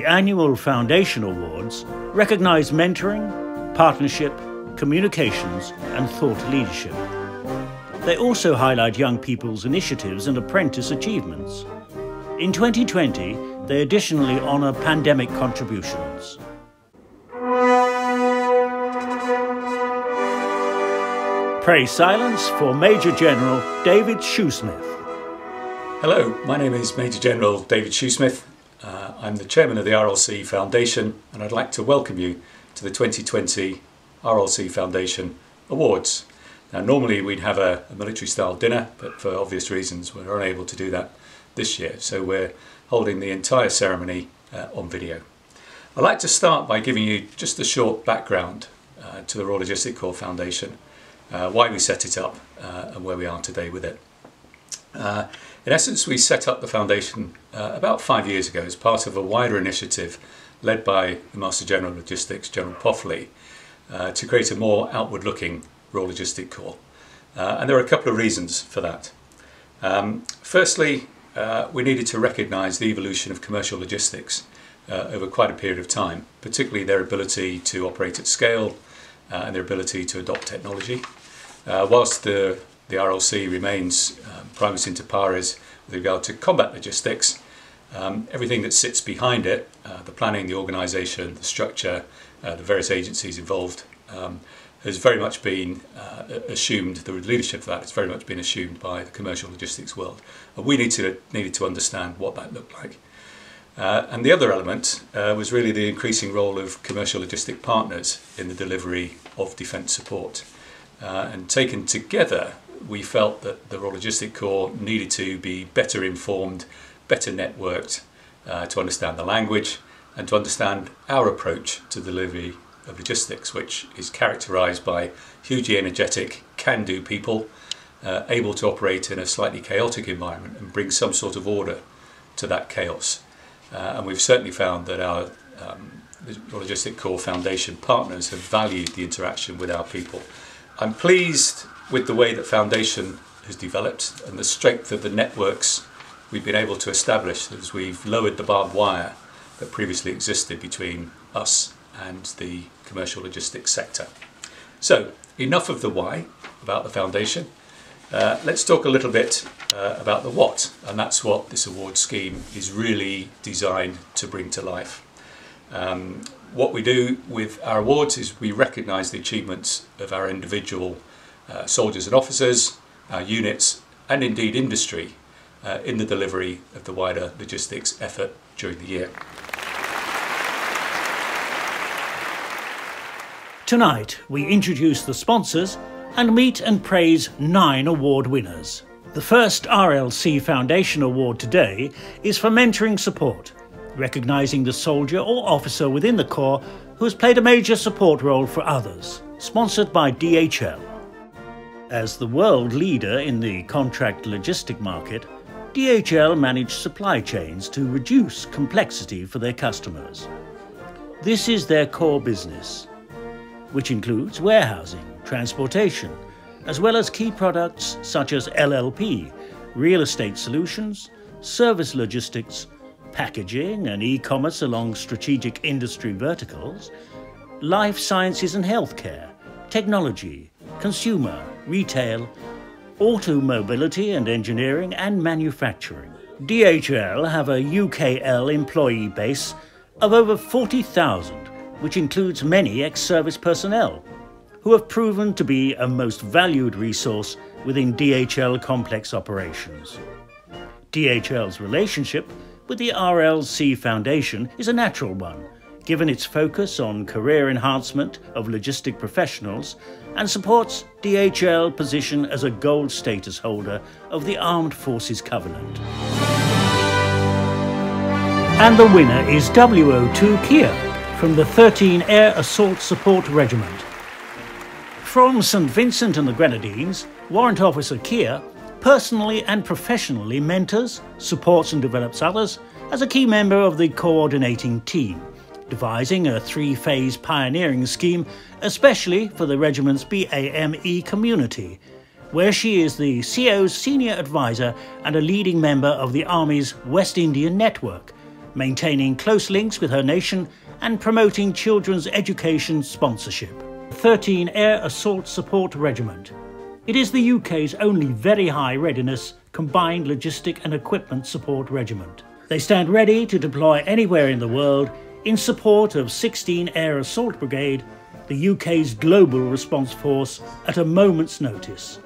The annual Foundation Awards recognise mentoring, partnership, communications, and thought leadership. They also highlight young people's initiatives and apprentice achievements. In 2020, they additionally honour pandemic contributions. Pray silence for Major General David Shoesmith. Hello, my name is Major General David Shoesmith. Uh, I'm the chairman of the RLC Foundation, and I'd like to welcome you to the 2020 RLC Foundation Awards. Now, normally we'd have a, a military style dinner, but for obvious reasons, we're unable to do that this year. So we're holding the entire ceremony uh, on video. I'd like to start by giving you just a short background uh, to the Royal Logistic Corps Foundation uh, why we set it up uh, and where we are today with it. Uh, in essence, we set up the foundation uh, about five years ago as part of a wider initiative led by the Master General of Logistics, General Poffley, uh, to create a more outward looking Royal Logistic Corps. Uh, and there are a couple of reasons for that. Um, firstly, we needed to recognise the evolution of commercial logistics over quite a period of time, particularly their ability to operate at scale and their ability to adopt technology. Uh, whilst the, the RLC remains um, primus inter pares with regard to combat logistics, um, everything that sits behind it, uh, the planning, the organisation, the structure, uh, the various agencies involved, um, has very much been uh, assumed, the leadership of that has very much been assumed by the commercial logistics world. And we need to, needed to understand what that looked like. Uh, and the other element uh, was really the increasing role of commercial logistic partners in the delivery of defence support. Uh, and taken together, we felt that the Royal Logistic Corps needed to be better informed, better networked uh, to understand the language and to understand our approach to delivery of logistics, which is characterised by hugely energetic, can do people, uh, able to operate in a slightly chaotic environment and bring some sort of order to that chaos. Uh, and we've certainly found that our um, Logistic Corps Foundation partners have valued the interaction with our people I'm pleased with the way that Foundation has developed and the strength of the networks we've been able to establish as we've lowered the barbed wire that previously existed between us and the commercial logistics sector. So, enough of the why about the Foundation. Uh, let's talk a little bit uh, about the what, and that's what this award scheme is really designed to bring to life. Um, what we do with our awards is we recognise the achievements of our individual uh, soldiers and officers, our units, and indeed industry uh, in the delivery of the wider logistics effort during the year. Tonight, we introduce the sponsors and meet and praise nine award winners. The first RLC Foundation Award today is for mentoring support recognising the soldier or officer within the Corps who has played a major support role for others, sponsored by DHL. As the world leader in the contract logistic market, DHL manage supply chains to reduce complexity for their customers. This is their core business, which includes warehousing, transportation, as well as key products such as LLP, real estate solutions, service logistics, packaging and e-commerce along strategic industry verticals, life sciences and healthcare, technology, consumer, retail, auto mobility and engineering and manufacturing. DHL have a UKL employee base of over 40,000, which includes many ex-service personnel, who have proven to be a most valued resource within DHL complex operations. DHL's relationship with the RLC Foundation is a natural one, given its focus on career enhancement of logistic professionals and supports DHL position as a gold status holder of the Armed Forces Covenant. And the winner is WO2 Kia from the 13 Air Assault Support Regiment. From St Vincent and the Grenadines, Warrant Officer Kia personally and professionally mentors, supports and develops others as a key member of the coordinating team, devising a three-phase pioneering scheme especially for the regiment's BAME community, where she is the CO's senior advisor and a leading member of the Army's West Indian Network, maintaining close links with her nation and promoting children's education sponsorship. 13 Air Assault Support Regiment. It is the UK's only very high readiness combined logistic and equipment support regiment. They stand ready to deploy anywhere in the world in support of 16 Air Assault Brigade, the UK's global response force, at a moment's notice.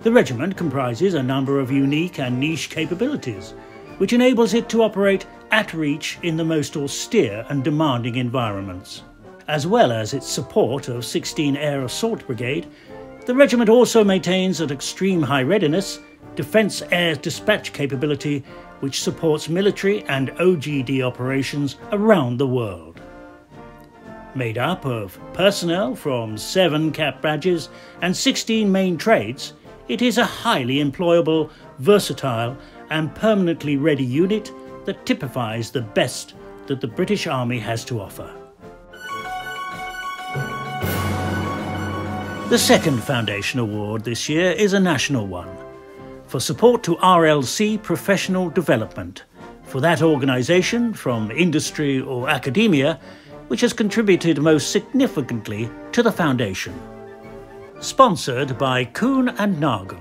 The regiment comprises a number of unique and niche capabilities, which enables it to operate at reach in the most austere and demanding environments. As well as its support of 16 Air Assault Brigade, the regiment also maintains at extreme high readiness Defence Air Dispatch capability which supports military and OGD operations around the world. Made up of personnel from seven cap badges and 16 main trades, it is a highly employable, versatile, and permanently ready unit that typifies the best that the British Army has to offer. The second Foundation Award this year is a national one for support to RLC professional development for that organisation from industry or academia which has contributed most significantly to the Foundation. Sponsored by Kuehne and Nagel.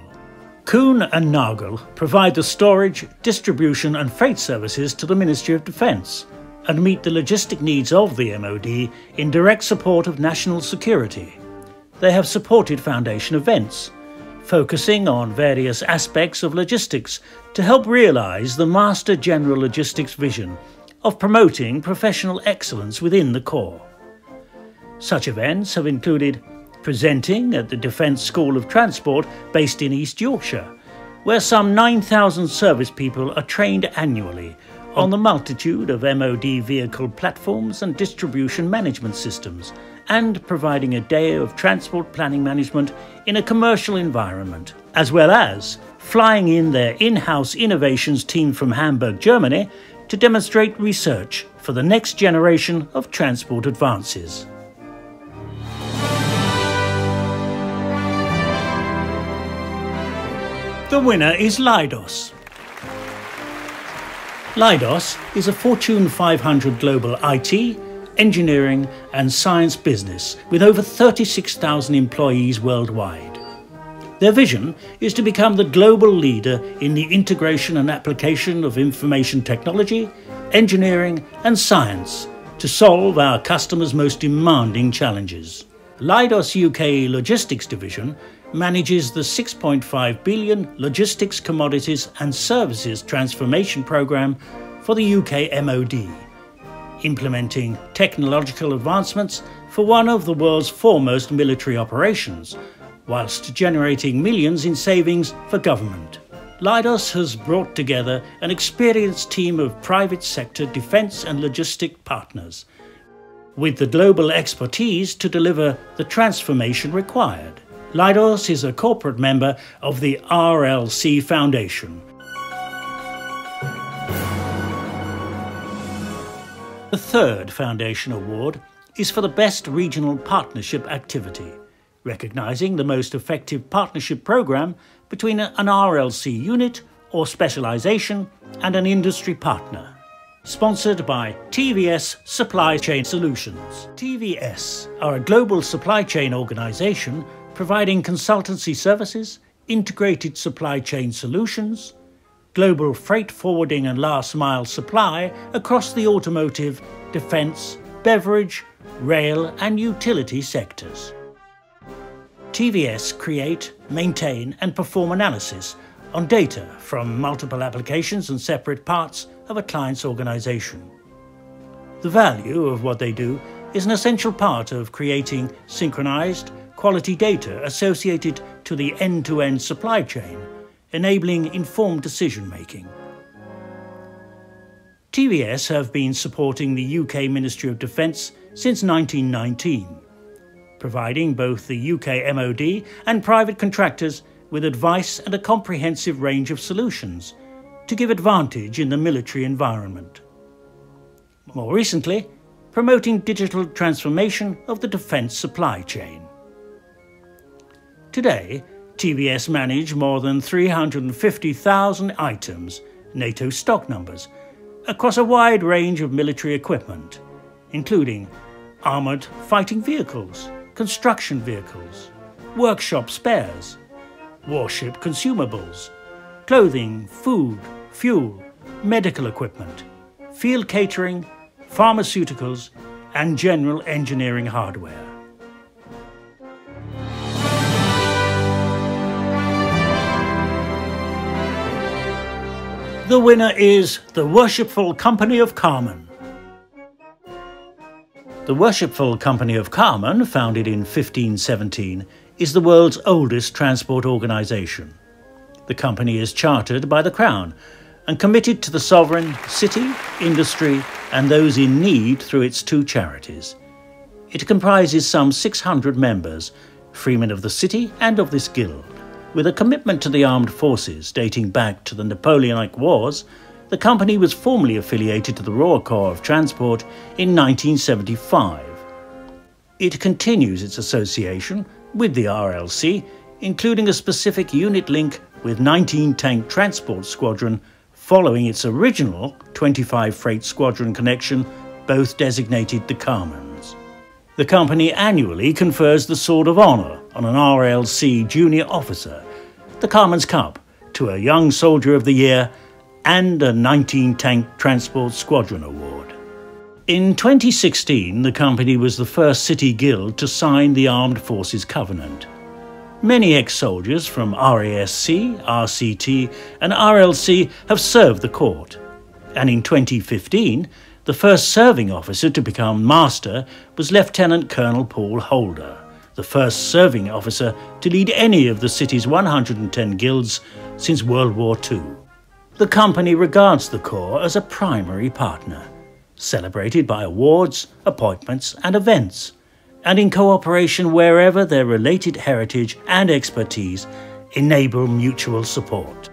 Kuehne and Nagel provide the storage, distribution and freight services to the Ministry of Defence and meet the logistic needs of the MOD in direct support of national security. They have supported Foundation events, focusing on various aspects of logistics to help realise the Master General Logistics vision of promoting professional excellence within the Corps. Such events have included presenting at the Defence School of Transport based in East Yorkshire, where some 9,000 service people are trained annually on the multitude of MOD vehicle platforms and distribution management systems and providing a day of transport planning management in a commercial environment, as well as flying in their in house innovations team from Hamburg, Germany, to demonstrate research for the next generation of transport advances. The winner is Leidos. Leidos is a Fortune 500 global IT, engineering, and science business with over 36,000 employees worldwide. Their vision is to become the global leader in the integration and application of information technology, engineering, and science to solve our customers' most demanding challenges. Leidos UK Logistics Division manages the 6.5 billion Logistics Commodities and Services Transformation Programme for the UK MOD implementing technological advancements for one of the world's foremost military operations, whilst generating millions in savings for government. Leidos has brought together an experienced team of private sector defence and logistic partners, with the global expertise to deliver the transformation required. Leidos is a corporate member of the RLC Foundation, The third Foundation Award is for the Best Regional Partnership Activity, recognising the most effective partnership programme between an RLC unit or specialisation and an industry partner. Sponsored by TVS Supply Chain Solutions. TVS are a global supply chain organisation providing consultancy services, integrated supply chain solutions, global freight forwarding and last mile supply across the automotive, defence, beverage, rail, and utility sectors. TVS create, maintain, and perform analysis on data from multiple applications and separate parts of a client's organisation. The value of what they do is an essential part of creating synchronised, quality data associated to the end to end supply chain enabling informed decision making. TVS have been supporting the UK Ministry of Defence since 1919, providing both the UK MOD and private contractors with advice and a comprehensive range of solutions to give advantage in the military environment. More recently, promoting digital transformation of the defence supply chain. Today, TVS manage more than 350,000 items, NATO stock numbers, across a wide range of military equipment, including armoured fighting vehicles, construction vehicles, workshop spares, warship consumables, clothing, food, fuel, medical equipment, field catering, pharmaceuticals, and general engineering hardware. The winner is the Worshipful Company of Carmen. The Worshipful Company of Carmen, founded in 1517, is the world's oldest transport organisation. The company is chartered by the Crown and committed to the sovereign, city, industry, and those in need through its two charities. It comprises some 600 members, freemen of the city and of this guild. With a commitment to the armed forces dating back to the Napoleonic Wars, the company was formally affiliated to the Royal Corps of Transport in 1975. It continues its association with the RLC, including a specific unit link with 19 Tank Transport Squadron following its original 25 Freight Squadron connection, both designated the Carmens. The company annually confers the Sword of Honour on an RLC junior officer, the Carmen's Cup, to a Young Soldier of the Year, and a 19 Tank Transport Squadron Award. In 2016, the company was the first city guild to sign the Armed Forces Covenant. Many ex soldiers from RASC, RCT, and RLC have served the court, and in 2015, the first serving officer to become master was Lieutenant Colonel Paul Holder the first serving officer to lead any of the city's 110 guilds since World War II. The company regards the Corps as a primary partner, celebrated by awards, appointments, and events, and in cooperation wherever their related heritage and expertise enable mutual support.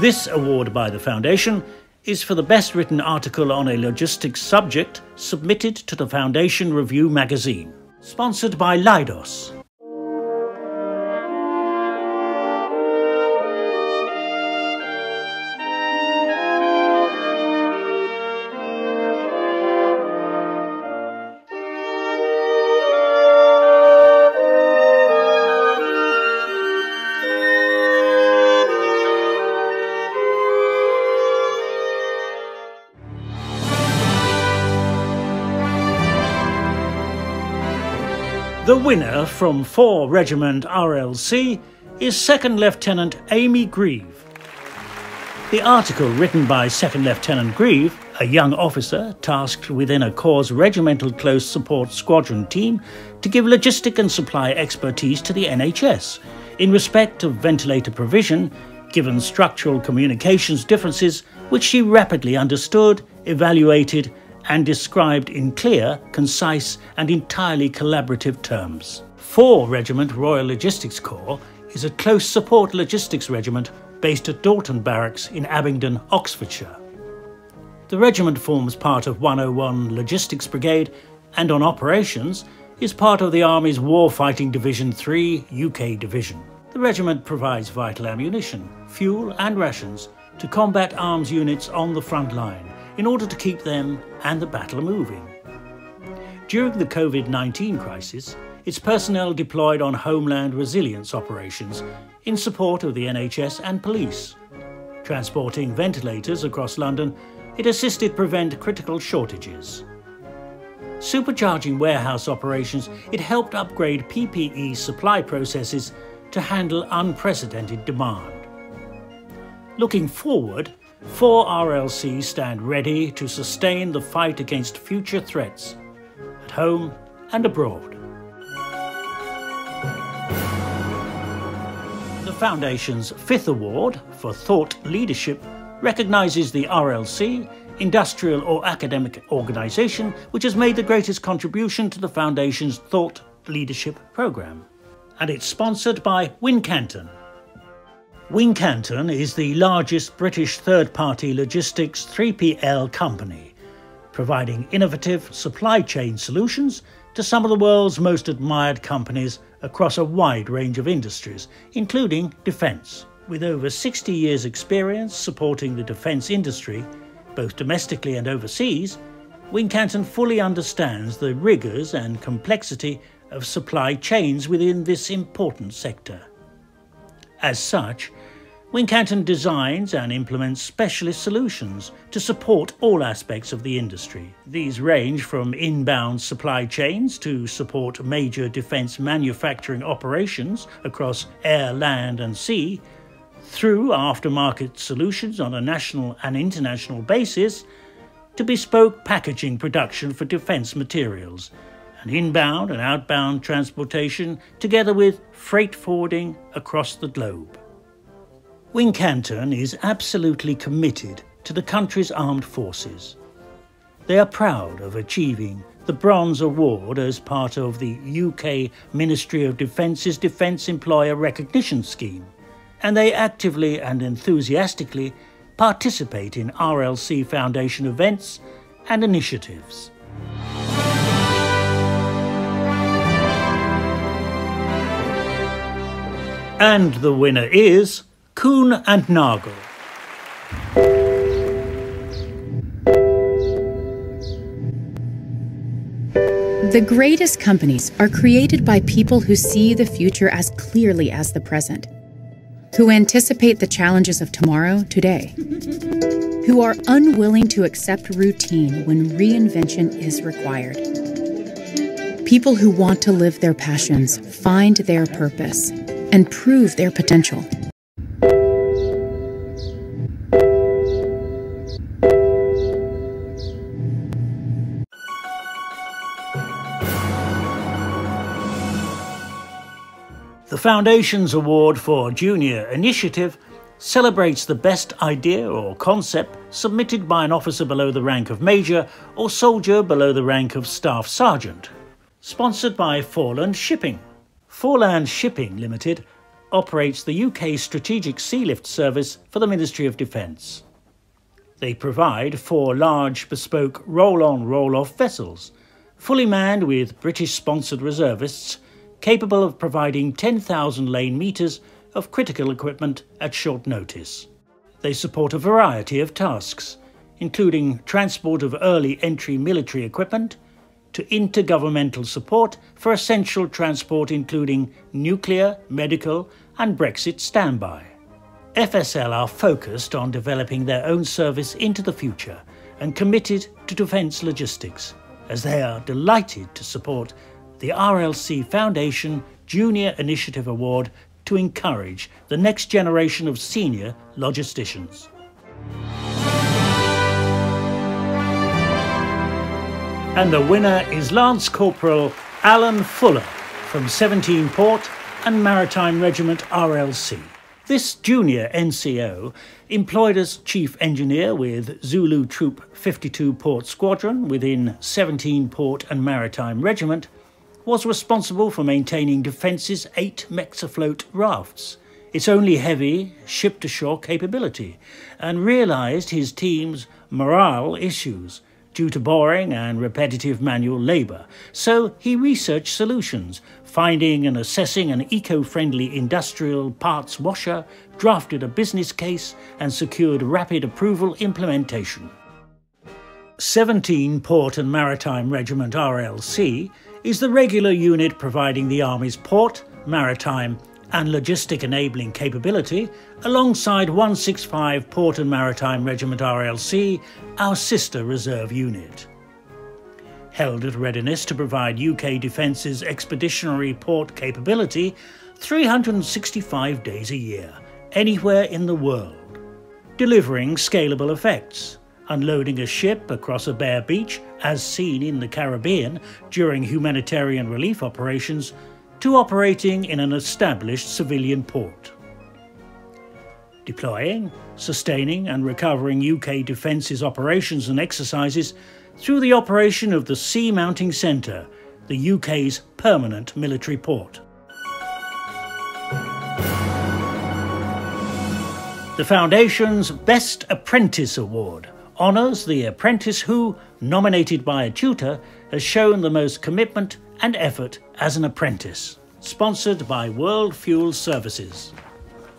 This award by the Foundation is for the best written article on a logistics subject submitted to the Foundation Review magazine. Sponsored by Leidos. Winner from 4 Regiment RLC is Second Lieutenant Amy Grieve. The article written by Second Lieutenant Grieve, a young officer tasked within a Corps regimental close support squadron team to give logistic and supply expertise to the NHS in respect of ventilator provision, given structural communications differences which she rapidly understood, evaluated, and described in clear, concise, and entirely collaborative terms. 4 Regiment Royal Logistics Corps is a close support logistics regiment based at Dalton Barracks in Abingdon, Oxfordshire. The regiment forms part of 101 Logistics Brigade and on operations is part of the Army's Warfighting Division 3 UK Division. The regiment provides vital ammunition, fuel and rations to combat arms units on the front line in order to keep them and the battle moving. During the COVID 19 crisis, its personnel deployed on homeland resilience operations in support of the NHS and police. Transporting ventilators across London, it assisted prevent critical shortages. Supercharging warehouse operations, it helped upgrade PPE supply processes to handle unprecedented demand. Looking forward, Four RLCs stand ready to sustain the fight against future threats, at home and abroad. The Foundation's fifth award for Thought Leadership recognises the RLC, industrial or academic organisation, which has made the greatest contribution to the Foundation's Thought Leadership programme. And it's sponsored by Wincanton, Wincanton is the largest British third-party logistics 3PL company, providing innovative supply chain solutions to some of the world's most admired companies across a wide range of industries, including defence. With over 60 years' experience supporting the defence industry, both domestically and overseas, Wincanton fully understands the rigours and complexity of supply chains within this important sector. As such, Wincanton designs and implements specialist solutions to support all aspects of the industry. These range from inbound supply chains to support major defence manufacturing operations across air, land, and sea, through aftermarket solutions on a national and international basis, to bespoke packaging production for defence materials, and inbound and outbound transportation, together with freight forwarding across the globe. Wincanton is absolutely committed to the country's armed forces. They are proud of achieving the Bronze Award as part of the UK Ministry of Defence's Defence Employer Recognition Scheme, and they actively and enthusiastically participate in RLC Foundation events and initiatives. And the winner is Kuehne and Nagel. The greatest companies are created by people who see the future as clearly as the present, who anticipate the challenges of tomorrow today, who are unwilling to accept routine when reinvention is required. People who want to live their passions, find their purpose, and prove their potential. Foundation's award for Junior Initiative celebrates the best idea or concept submitted by an officer below the rank of Major or soldier below the rank of Staff Sergeant. Sponsored by Foreland Shipping. Foreland Shipping Limited operates the UK Strategic Sealift Service for the Ministry of Defence. They provide four large bespoke roll on roll off vessels, fully manned with British sponsored reservists capable of providing 10,000 lane metres of critical equipment at short notice. They support a variety of tasks, including transport of early entry military equipment to intergovernmental support for essential transport including nuclear, medical and Brexit standby. FSL are focused on developing their own service into the future and committed to defence logistics, as they are delighted to support the RLC Foundation Junior Initiative Award to encourage the next generation of senior logisticians. And the winner is Lance Corporal Alan Fuller from 17 Port and Maritime Regiment RLC. This junior NCO, employed as chief engineer with Zulu Troop 52 Port Squadron within 17 Port and Maritime Regiment, was responsible for maintaining Defence's eight Mexeflote rafts, its only heavy ship to shore capability, and realised his team's morale issues due to boring and repetitive manual labour. So he researched solutions, finding and assessing an eco friendly industrial parts washer, drafted a business case, and secured rapid approval implementation. 17 Port and Maritime Regiment RLC is the regular unit providing the Army's port, maritime, and logistic enabling capability alongside 165 Port and Maritime Regiment RLC, our sister reserve unit. Held at readiness to provide UK Defence's expeditionary port capability 365 days a year, anywhere in the world, delivering scalable effects unloading a ship across a bare beach, as seen in the Caribbean during humanitarian relief operations, to operating in an established civilian port. Deploying, sustaining, and recovering UK Defence's operations and exercises through the operation of the Sea Mounting Centre, the UK's permanent military port. The Foundation's Best Apprentice Award honours the apprentice who, nominated by a tutor, has shown the most commitment and effort as an apprentice. Sponsored by World Fuel Services.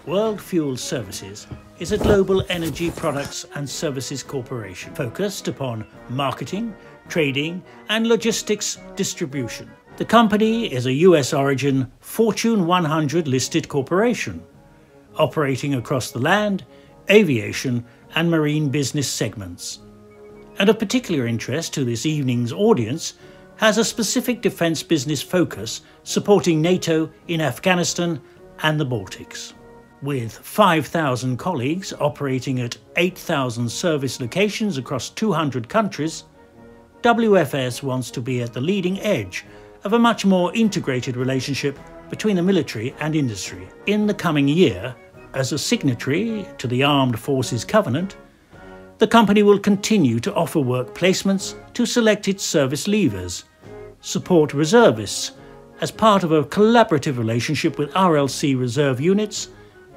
World Fuel Services is a global energy products and services corporation focused upon marketing, trading, and logistics distribution. The company is a US origin Fortune 100 listed corporation, operating across the land, aviation, and marine business segments. And of particular interest to this evening's audience has a specific defence business focus supporting NATO in Afghanistan and the Baltics. With 5,000 colleagues operating at 8,000 service locations across 200 countries, WFS wants to be at the leading edge of a much more integrated relationship between the military and industry. In the coming year, as a signatory to the Armed Forces Covenant, the company will continue to offer work placements to selected service leavers, support reservists as part of a collaborative relationship with RLC reserve units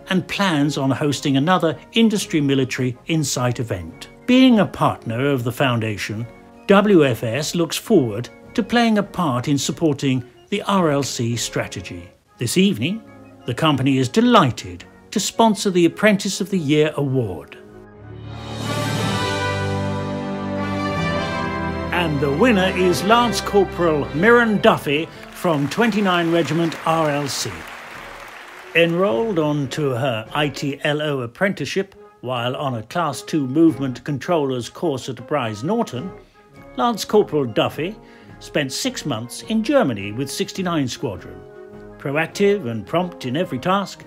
and plans on hosting another industry military insight event. Being a partner of the Foundation, WFS looks forward to playing a part in supporting the RLC strategy. This evening, the company is delighted to sponsor the Apprentice of the Year award. And the winner is Lance Corporal Mirren Duffy from 29 Regiment RLC. Enrolled onto her ITLO apprenticeship while on a Class 2 Movement Controller's course at Brize Norton, Lance Corporal Duffy spent six months in Germany with 69 Squadron. Proactive and prompt in every task,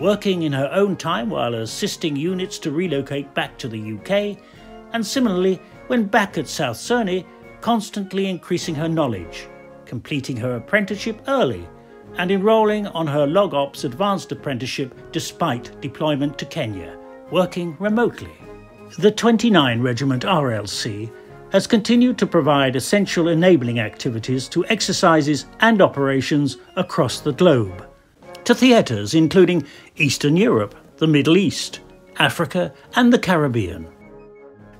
working in her own time while assisting units to relocate back to the UK, and similarly, when back at South Cerney, constantly increasing her knowledge, completing her apprenticeship early and enrolling on her Log Ops Advanced Apprenticeship despite deployment to Kenya, working remotely. The 29 Regiment RLC has continued to provide essential enabling activities to exercises and operations across the globe, to theatres including Eastern Europe, the Middle East, Africa, and the Caribbean.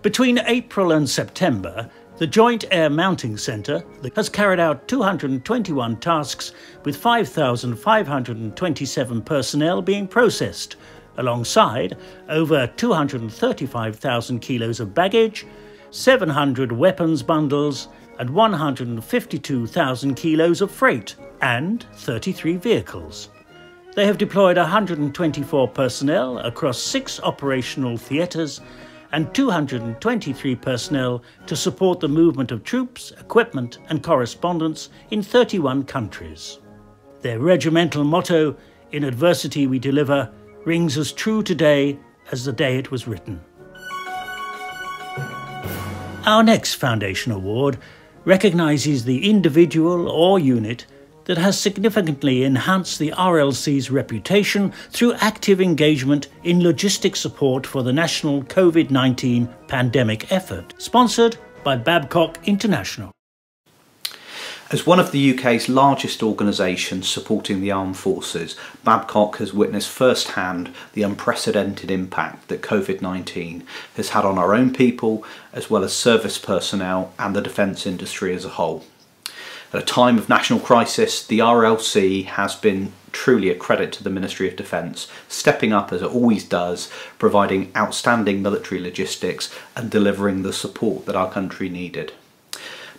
Between April and September, the Joint Air Mounting Centre has carried out 221 tasks with 5,527 personnel being processed, alongside over 235,000 kilos of baggage, 700 weapons bundles, and 152,000 kilos of freight, and 33 vehicles. They have deployed 124 personnel across six operational theatres and 223 personnel to support the movement of troops, equipment, and correspondence in 31 countries. Their regimental motto, In adversity we deliver, rings as true today as the day it was written. Our next Foundation Award recognises the individual or unit that has significantly enhanced the RLC's reputation through active engagement in logistic support for the national COVID 19 pandemic effort, sponsored by Babcock International. As one of the UK's largest organisations supporting the armed forces, Babcock has witnessed firsthand the unprecedented impact that COVID 19 has had on our own people, as well as service personnel and the defence industry as a whole. At a time of national crisis, the RLC has been truly a credit to the Ministry of Defence, stepping up as it always does, providing outstanding military logistics and delivering the support that our country needed.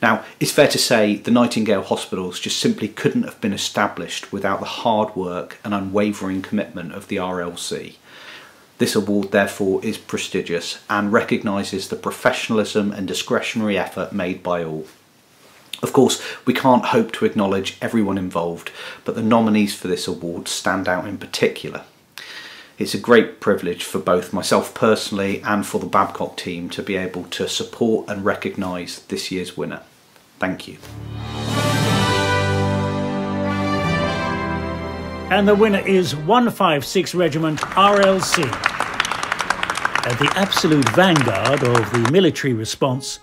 Now, it's fair to say the Nightingale hospitals just simply couldn't have been established without the hard work and unwavering commitment of the RLC. This award, therefore, is prestigious and recognises the professionalism and discretionary effort made by all. Of course, we can't hope to acknowledge everyone involved, but the nominees for this award stand out in particular. It's a great privilege for both myself personally and for the Babcock team to be able to support and recognise this year's winner. Thank you. And the winner is 156 Regiment RLC. At the absolute vanguard of the military response,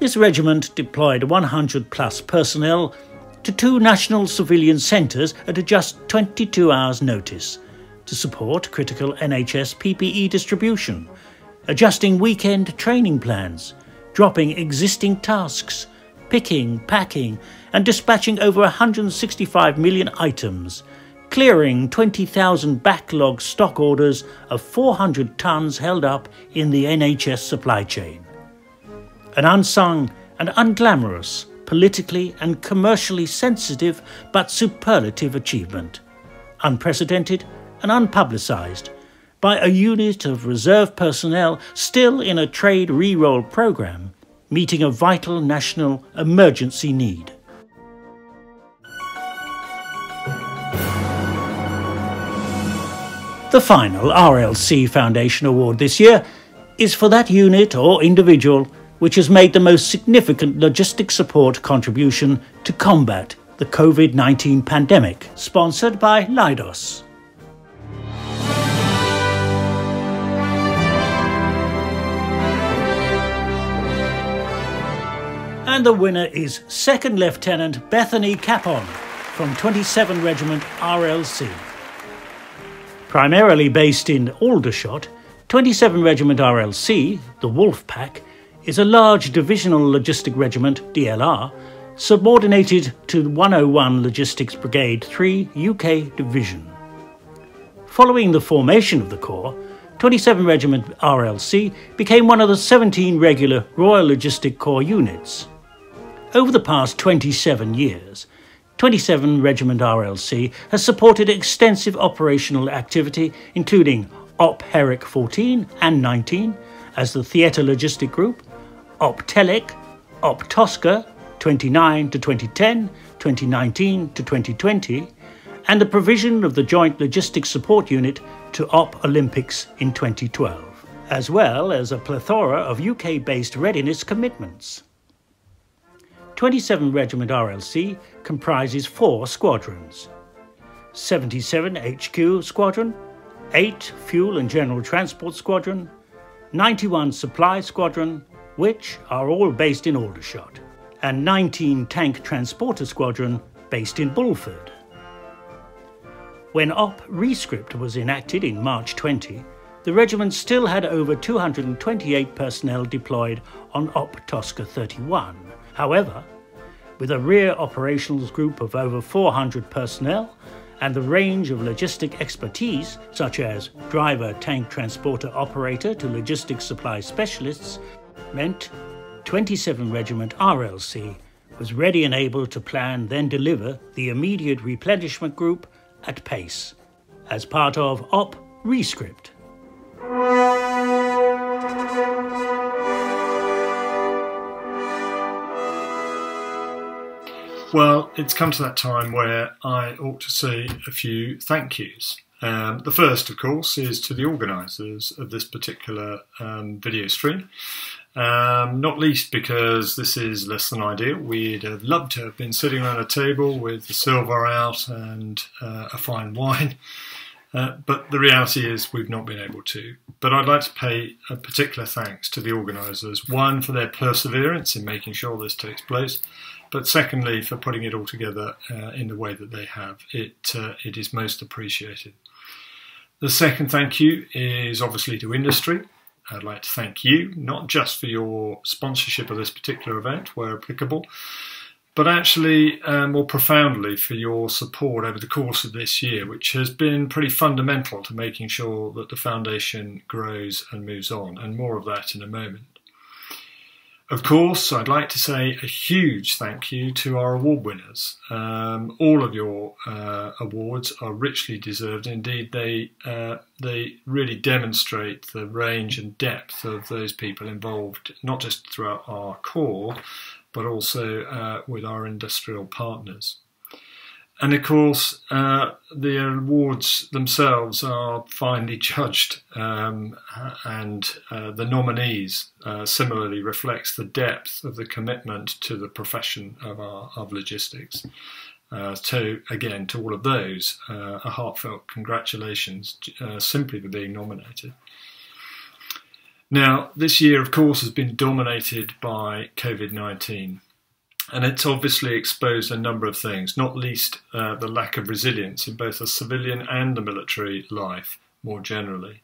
this regiment deployed 100 plus personnel to two national civilian centres at just 22 hours' notice to support critical NHS PPE distribution, adjusting weekend training plans, dropping existing tasks, picking, packing, and dispatching over 165 million items clearing 20,000 backlog stock orders of 400 tonnes held up in the NHS supply chain. An unsung and unglamorous, politically and commercially sensitive but superlative achievement, unprecedented and unpublicised, by a unit of reserve personnel still in a trade re-roll programme, meeting a vital national emergency need. The final RLC Foundation Award this year is for that unit or individual which has made the most significant logistic support contribution to combat the COVID 19 pandemic, sponsored by Leidos. And the winner is Second Lieutenant Bethany Capon from 27 Regiment RLC. Primarily based in Aldershot, 27 Regiment RLC, the Wolf Pack, is a large divisional logistic regiment, DLR, subordinated to 101 Logistics Brigade 3 UK Division. Following the formation of the Corps, 27 Regiment RLC became one of the 17 regular Royal Logistic Corps units. Over the past 27 years, 27 Regiment RLC has supported extensive operational activity, including Op Herrick 14 and 19 as the Theatre Logistic Group, Op Telic, Op Tosca 29 to 2010, 2019 to 2020, and the provision of the Joint Logistics Support Unit to Op Olympics in 2012, as well as a plethora of UK based readiness commitments. 27 Regiment RLC comprises four squadrons 77 HQ Squadron, 8 Fuel and General Transport Squadron, 91 Supply Squadron, which are all based in Aldershot, and 19 Tank Transporter Squadron based in Bulford. When OP Rescript was enacted in March 20, the regiment still had over 228 personnel deployed on OP Tosca 31. However, with a rear operations group of over 400 personnel and the range of logistic expertise, such as driver, tank transporter operator to logistics supply specialists, meant 27 Regiment RLC was ready and able to plan then deliver the immediate replenishment group at pace as part of OP Rescript. Well, it's come to that time where I ought to say a few thank yous. Um, the first, of course, is to the organisers of this particular um, video stream. Um, not least because this is less than ideal. We'd have loved to have been sitting around a table with the silver out and uh, a fine wine. Uh, but the reality is we've not been able to. But I'd like to pay a particular thanks to the organisers. One, for their perseverance in making sure this takes place, but secondly, for putting it all together uh, in the way that they have. It, uh, it is most appreciated. The second thank you is obviously to industry. I'd like to thank you, not just for your sponsorship of this particular event, where applicable, but actually uh, more profoundly for your support over the course of this year, which has been pretty fundamental to making sure that the foundation grows and moves on, and more of that in a moment. Of course, I'd like to say a huge thank you to our award winners. Um, all of your uh, awards are richly deserved. Indeed, they uh, they really demonstrate the range and depth of those people involved, not just throughout our Corps, but also uh, with our industrial partners. And of course, uh, the awards themselves are finely judged, um, and uh, the nominees uh, similarly reflects the depth of the commitment to the profession of our of logistics. Uh, so again, to all of those, uh, a heartfelt congratulations uh, simply for being nominated. Now, this year, of course, has been dominated by COVID 19. And it's obviously exposed a number of things, not least uh, the lack of resilience in both the civilian and the military life more generally.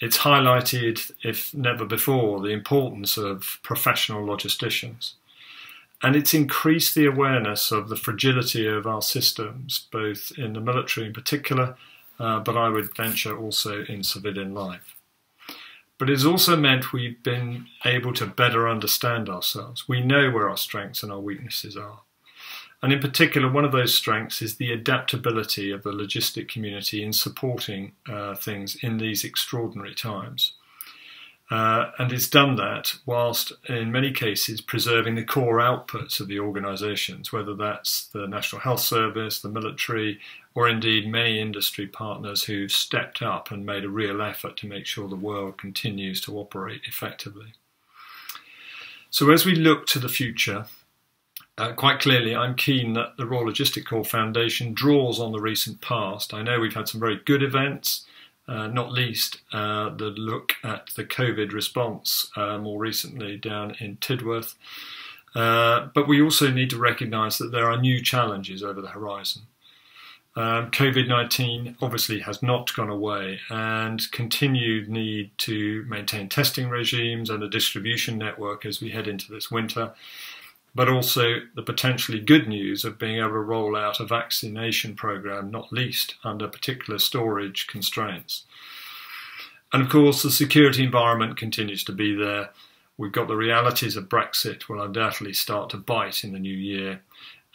It's highlighted, if never before, the importance of professional logisticians. and it's increased the awareness of the fragility of our systems, both in the military in particular, uh, but I would venture also in civilian life. But it's also meant we've been able to better understand ourselves. We know where our strengths and our weaknesses are. And in particular, one of those strengths is the adaptability of the logistic community in supporting uh, things in these extraordinary times. Uh, and it's done that whilst, in many cases, preserving the core outputs of the organisations, whether that's the National Health Service, the military, or indeed many industry partners who've stepped up and made a real effort to make sure the world continues to operate effectively. So, as we look to the future, uh, quite clearly, I'm keen that the Royal Logistic Corps Foundation draws on the recent past. I know we've had some very good events uh, not least uh, the look at the COVID response uh, more recently down in Tidworth. Uh, but we also need to recognise that there are new challenges over the horizon. Um, COVID 19 obviously has not gone away, and continued need to maintain testing regimes and a distribution network as we head into this winter but also the potentially good news of being able to roll out a vaccination program, not least under particular storage constraints. And of course, the security environment continues to be there. We've got the realities of Brexit will undoubtedly start to bite in the new year.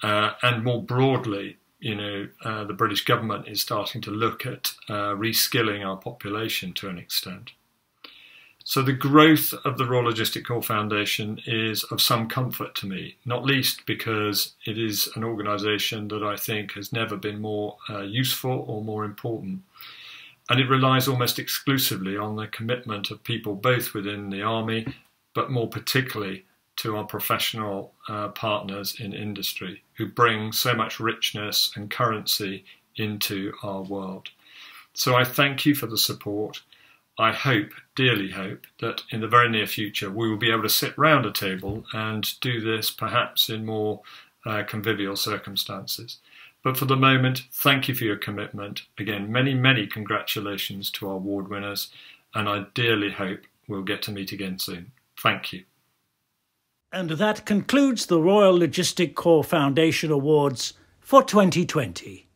Uh, and more broadly, you know, uh, the British government is starting to look at uh, reskilling our population to an extent. So the growth of the Royal Logistic Corps Foundation is of some comfort to me, not least because it is an organisation that I think has never been more uh, useful or more important. And it relies almost exclusively on the commitment of people both within the army, but more particularly to our professional uh, partners in industry who bring so much richness and currency into our world. So I thank you for the support. I hope, dearly hope, that in the very near future we will be able to sit round a table and do this perhaps in more uh, convivial circumstances. But for the moment, thank you for your commitment. Again, many, many congratulations to our award winners, and I dearly hope we'll get to meet again soon. Thank you. And that concludes the Royal Logistic Corps Foundation Awards for 2020.